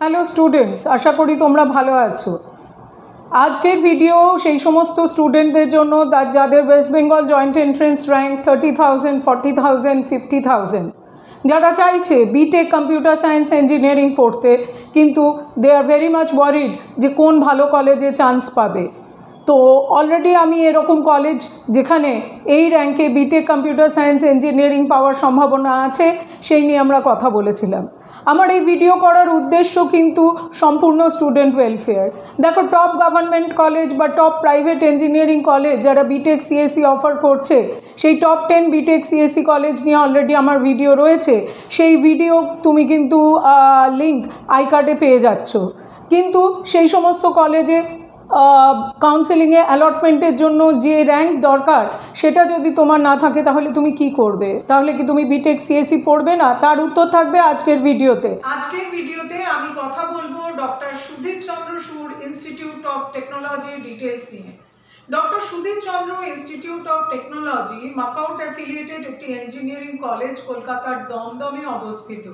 Hello students আশা করি তোমরা ভালো আছো। আজকের ভিডিও সেই সমস্ত স্টুডেন্টদের জন্য তার যাদের West Bengal joint entrance rank thirty thousand forty thousand fifty thousand যারা চাইছে বিটেক কম্পিউটার সায়েন্স ইঞ্জিনিয়ারিং পড়তে, কিন্তু they are very much worried যে কোন ভালো কলেজে চান্স পাবে। তো অলরেডি আমি এরকম কলেজ যেখানে এই র্যাঙ্কে বিটেক কম্পিউটার সায়েন্স ইঞ্জিনিয়ারিং পাওয়ার সম্ভাবনা আছে, সেই নিয়ে আমরা কথা বলেছিলাম। আমার এই ভিডিও করার উদ্দেশ্য কিন্তু সম্পূর্ণ স্টুডেন্ট ওয়েলফেয়ার দেখো টপ গভর্নমেন্ট কলেজ বা টপ প্রাইভেট ইঞ্জিনিয়ারিং কলেজ যারা বিটেক সিএসি অফার করছে, সেই top ten BTech CSE college নিয়ে অলরেডি আমার ভিডিও রয়েছে। সেই ভিডিও তুমি কিন্তু লিঙ্ক আই কার্ডে পেয়ে যাচ্ছ। কিন্তু সেই সমস্ত কলেজে কাউন্সেলিংয়ে অ্যালটমেন্টের জন্য যে র্যাঙ্ক দরকার, সেটা যদি তোমার না থাকে, তাহলে তুমি কি করবে? তাহলে কি তুমি বিটেক সিএসসি পড়বে না? তার উত্তর থাকবে আজকের ভিডিওতে। আজকের ভিডিওতে আমি কথা বলব doctor Sudhir Chandra Sur institute of technology details নিয়ে। Doctor Sudhir Chandra institute of technology MAKAUT affiliated একটি ইঞ্জিনিয়ারিং কলেজ কলকাতার দমদমে অবস্থিত।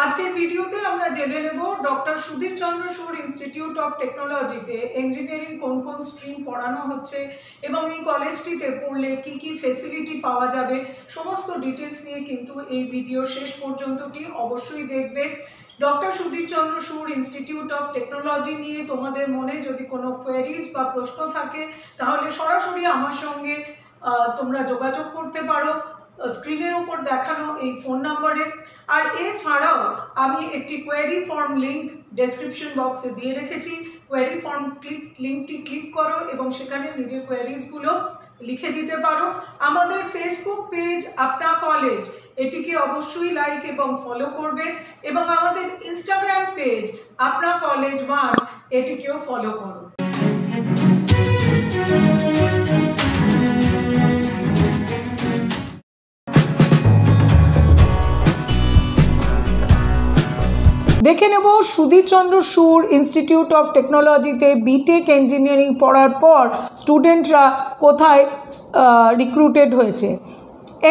আজকের ভিডিওতে আমরা জেনে নেব doctor Sudhir Chandra Sur institute of টেকনোলজিতে ইঞ্জিনিয়ারিং কোন কোন স্ট্রিম পড়ানো হচ্ছে এবং এই কলেজটিতে পড়লে কি কি ফেসিলিটি পাওয়া যাবে, সমস্ত ডিটেলস নিয়ে কিন্তু এই ভিডিও শেষ পর্যন্তটি অবশ্যই দেখবে। Doctor Sudhir Chandra Sur institute of technology নিয়ে তোমাদের মনে যদি কোনো কোয়ারিজ বা প্রশ্ন থাকে, তাহলে সরাসরি আমার সঙ্গে তোমরা যোগাযোগ করতে পারো। স্ক্রিনের উপর দেখানো এই ফোন নাম্বারে আর এছাড়াও আমি একটি কোয়ারি ফর্ম লিঙ্ক ডেসক্রিপশন বক্সে দিয়ে রেখেছি। কোয়ারি ফর্ম ক্লিক লিঙ্কটি ক্লিক করো এবং সেখানে নিজের কোয়ারিজগুলো লিখে দিতে পারো। আমাদের ফেসবুক পেজ আপনা কলেজ এটিকে অবশ্যই লাইক এবং ফলো করবে এবং আমাদের Instagram page Apna college one এটিকেও follow করো। দেখে নেব সুধীরচন্দ্র সুর ইনস্টিটিউট অফ টেকনোলজিতে বিটেক ইঞ্জিনিয়ারিং পড়ার পর স্টুডেন্টরা কোথায় রিক্রুটেড হয়েছে।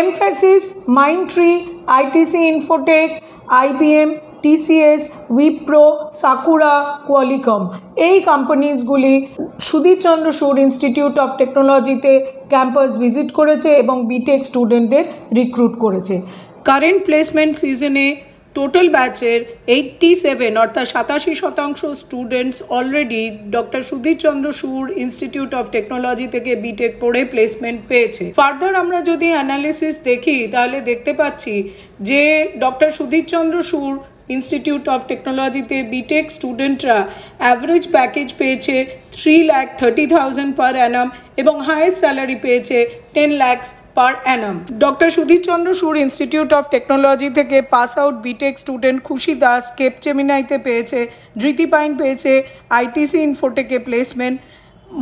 Mphasis Mindtree ITC Infotech IBM TCS Wipro Sakura Qualcomm এই কোম্পানিজগুলি সুধীরচন্দ্র সুর ইনস্টিটিউট অফ টেকনোলজিতে ক্যাম্পাস ভিজিট করেছে এবং বিটেক স্টুডেন্টদের রিক্রুট করেছে। কারেন্ট প্লেসমেন্ট সিজনে টোটাল ব্যাচের এইট্টি সেভেন অর্থাৎ সাতাশি শতাংশ students already doctor Sudhirchandra Sur institute of technology থেকে বিটেক পড়ে প্লেসমেন্ট পেয়েছে। ফার্দার আমরা যদি অ্যানালিসিস দেখি, তাহলে দেখতে পাচ্ছি যে doctor Sudhirchandra Sur institute of টেকনোলজিতে বিটেক স্টুডেন্টরা অ্যাভারেজ প্যাকেজ পেয়েছে three lakh thirty thousand per annum এবং হায়েস্ট স্যালারি পেয়েছে ten lakhs per annum doctor Sudhirchandra Sur institute of technology থেকে pass out BTech student Khushi Das Cap কেপচেমিনাইতে পেয়েছে Dhriti pine পেয়েছে ITC ইনফোটেকে placement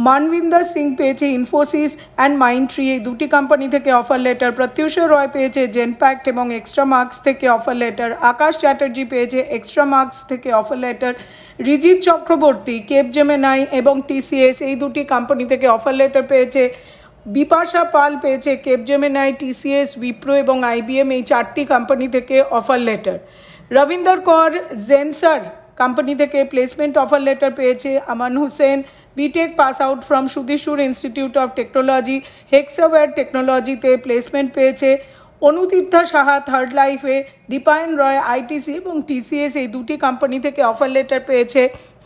Maninder Singh পেয়েছে Infosys and মাইন্ডট্রি এই দুটি কোম্পানি থেকে অফার লেটার প্রত্যুষ রয় পেয়েছে জেনপ্যাক্ট এবং এক্সট্রা মার্কস থেকে অফার লেটার আকাশ চ্যাটার্জি পেয়েছে এক্সট্রা মার্কস থেকে offer letter Rijit Chakraborty Capgemini এবং টিসিএস এই দুটি কোম্পানি থেকে অফার লেটার পেয়েছে বিপাশা পাল পেয়েছে কেপজেমেনাই টিসিএস, উইপ্রো এবং আইবিএম এই চারটি কোম্পানি থেকে offer letter Rabindar Kar, Zensar company থেকে প্লেসমেন্ট অফার লেটার পেয়েছে Aman Hossain. BTech pass out from সুধীশুর institute of technology হেক্সাওয়্যার টেকনোলজিতে প্লেসমেন্ট পেয়েছে অনুতীর্থা সাহা থার্ড লাইফে দীপায়ন রয় আইটিসি এবং টিসিএস এই দুটি কোম্পানি থেকে অফার লেটার পেয়েছে।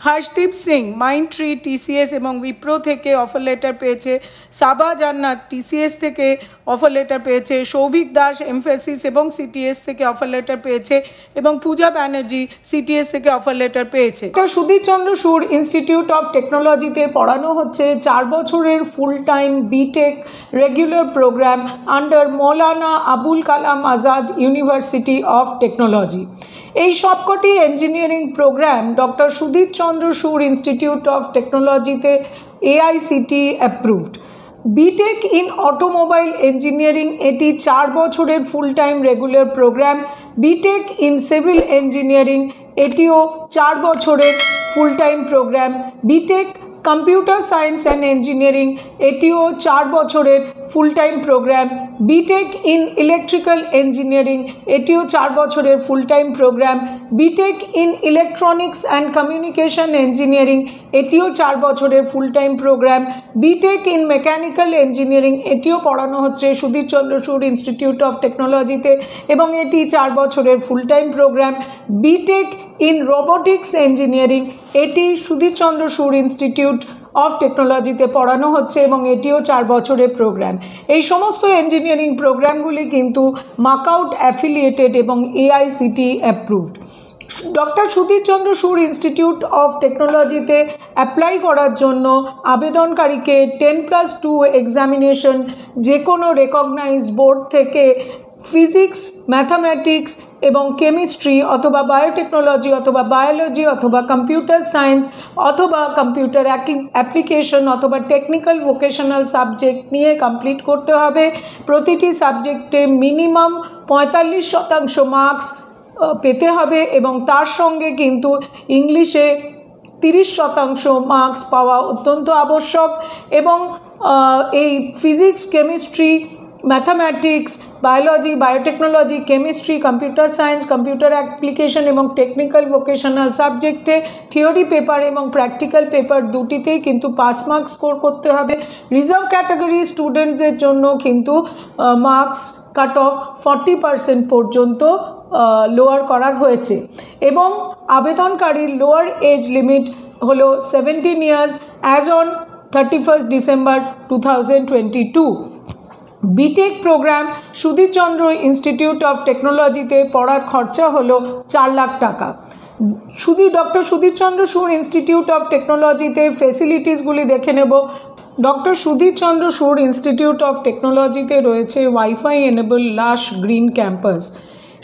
Harshdeep Singh mind tree TCS এবং উইপ্রো থেকে অফার লেটার পেয়েছে। সাবা জান্নাত টিসিএস থেকে অফার লেটার পেয়েছে। সৌভিক দাস এমফেসিস এবং সিটিএস থেকে অফার লেটার পেয়েছে। এবং পূজা ব্যানার্জি সিটিএস থেকে অফার লেটার পেয়েছে। তো সুধীরচন্দ্র সুর ইনস্টিটিউট অফ টেকনোলজিতে পড়ানো হচ্ছে। চার বছরের full time BTech regular program under Maulana Abul Kalam Azad university of technology এই সবকটি engineering program doctor Sudhir Chandra Sur institute of টেকনোলজিতে AICTE approved BTech in automobile engineering এটি চার বছরের full time regular program BTech in civil engineering এটিও চার বছরের full time program BTech computer science and engineering এটিও চার বছরের full time program BTech in electrical engineering এটিও চার বছরের full time program. BTech in electronics and communication engineering এটিও চার বছরের full time program BTech in mechanical engineering এটিও পড়ানো হচ্ছে সুধীর চন্দ্র সুর ইনস্টিটিউট অফ টেকনোলজিতে এবং এটি চার বছরের full time program BTech in robotics engineering এটি সুধীরচন্দ্র সুর ইনস্টিটিউট অফ টেকনোলজিতে পড়ানো হচ্ছে এবং এটিও চার বছরের প্রোগ্রাম এই সমস্ত ইঞ্জিনিয়ারিং প্রোগ্রামগুলি কিন্তু মাকআউট অ্যাফিলিয়েটেড এবং AICTE approved doctor Sudhirchandra Sur institute of টেকনোলজিতে অ্যাপ্লাই করার জন্য আবেদনকারীকে টেন প্লাস টু এক্সামিনেশন যে কোনো রেকগনাইজ বোর্ড থেকে ফিজিক্স ম্যাথামেটিক্স এবং কেমিস্ট্রি অথবা বায়োটেকনোলজি অথবা বায়োলজি অথবা কম্পিউটার সায়েন্স অথবা কম্পিউটার অ্যাপ্লিকেশন অথবা টেকনিক্যাল ভোকেশনাল সাবজেক্ট নিয়ে কমপ্লিট করতে হবে। প্রতিটি সাবজেক্টে মিনিমাম পঁয়তাল্লিশ শতাংশ মার্কস পেতে হবে এবং তার সঙ্গে কিন্তু ইংলিশে তিরিশ শতাংশ মার্কস পাওয়া অত্যন্ত আবশ্যক এবং এই physics chemistry mathematics biology biotechnology chemistry computer science computer application এবং টেকনিক্যাল ভোকেশনাল সাবজেক্টে থিওরি পেপার এবং প্র্যাকটিক্যাল পেপার দুটিতেই কিন্তু পাস মার্কস স্কোর করতে হবে। রিজার্ভ ক্যাটাগরি স্টুডেন্টদের জন্য কিন্তু marks cut off forty percent পর্যন্ত লোয়ার করা হয়েছে। এবং আবেদনকারীর লোয়ার এজ লিমিট হলো seventeen years as on thirty first December two thousand twenty two BTech program Sudhirchandra institute of টেকনোলজিতে পড়ার খরচা হলো চার লাখ টাকা। Sudhir doctor Sudhir Chandra Sur institute of টেকনোলজিতে ফেসিলিটিসগুলি দেখে নেব। Doctor Sudhir Chandra Sur institute of টেকনোলজিতে রয়েছে WiFi enabled lush green campus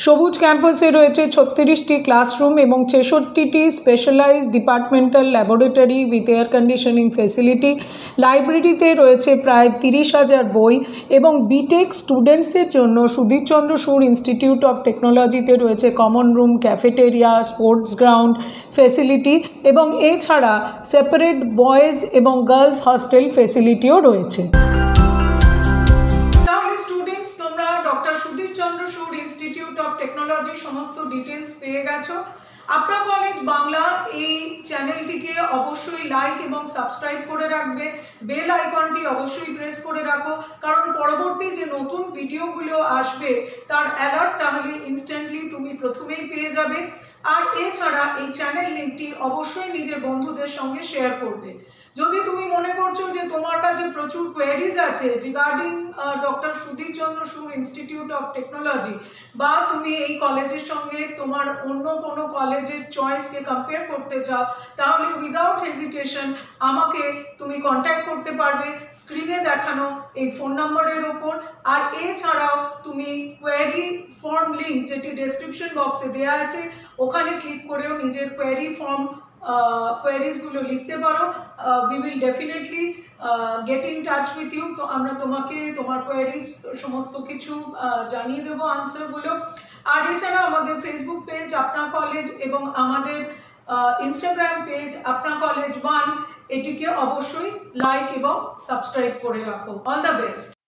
সবুজ ক্যাম্পাসে রয়েছে ছত্রিশটি ক্লাসরুম এবং ছেষট্টিটি specialise departmental laboratory with air conditioning facility লাইব্রেরিতে রয়েছে প্রায় তিরিশ হাজার বই এবং বিটেক স্টুডেন্টসদের জন্য সুধীরচন্দ্র সুর ইনস্টিটিউট অফ টেকনোলজিতে রয়েছে common room cafeteria sports ground facility এবং এছাড়া সেপারেট বয়েজ এবং গার্লস হস্টেল ফেসিলিটিও রয়েছে। Sudhirchandra Sur institute of technology সমস্ত ডিটেলস পেয়ে গেছো। আপনার কলেজ বাংলা এই চ্যানেলটিকে অবশ্যই লাইক এবং সাবস্ক্রাইব করে রাখবে। বেল আইকনটি অবশ্যই প্রেস করে রাখো। কারণ পরবর্তী যে নতুন ভিডিওগুলো আসবে, তার অ্যালার্ট তাহলে ইনস্ট্যান্টলি তুমি প্রথমেই পেয়ে যাবে। আর এছাড়া এই চ্যানেল লিঙ্কটি অবশ্যই নিজের বন্ধুদের সঙ্গে শেয়ার করবে। যদি তুমি মনে করছ যে তোমার কাছে প্রচুর কোয়ারিজ আছে regarding doctor Sudhir Chandra Sur institute of technology বা তুমি এই কলেজের সঙ্গে তোমার অন্য কোনো কলেজের চয়েসকে কম্পেয়ার করতে চাও, তাহলে উইদাউট হেজিটেশন আমাকে তুমি কন্ট্যাক্ট করতে পারবে স্ক্রিনে দেখানো এই ফোন নম্বরের ওপর। আর এছাড়াও তুমি কোয়ারি ফর্ম লিঙ্ক যেটি ডেসক্রিপশন বক্সে দেওয়া আছে, ওখানে ক্লিক করেও নিজের কোয়ারি ফর্ম কোয়ারিজগুলো লিখতে পারো। We will definitely get in touch with you তো আমরা তোমাকে তোমার কোয়ারিজ সমস্ত কিছু জানিয়ে দেবো আনসারগুলো আর এছাড়া আমাদের ফেসবুক পেজ আপনা কলেজ এবং আমাদের Instagram page Apna college one এটিকে অবশ্যই লাইক এবং সাবস্ক্রাইব করে রাখো। All the best